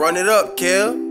Run it up, kill.